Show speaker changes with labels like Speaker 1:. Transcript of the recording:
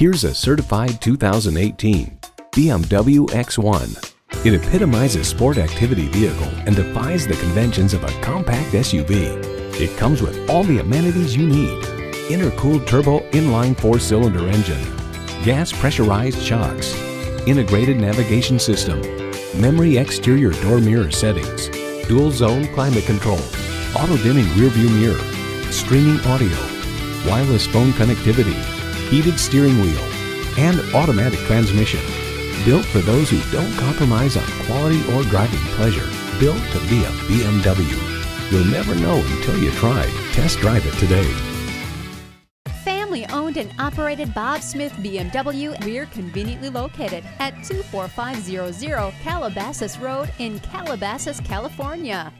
Speaker 1: Here's a certified 2018 BMW X1. It epitomizes sport activity vehicle and defies the conventions of a compact SUV. It comes with all the amenities you need. Intercooled turbo inline four-cylinder engine, gas pressurized shocks, integrated navigation system, memory exterior door mirror settings, dual zone climate control, auto dimming rearview mirror, streaming audio, wireless phone connectivity, heated steering wheel, and automatic transmission. Built for those who don't compromise on quality or driving pleasure. Built to be a BMW. You'll never know until you try. Test drive it today.
Speaker 2: Family owned and operated Bob Smith BMW. We're conveniently located at 24500 Calabasas Road in Calabasas, California.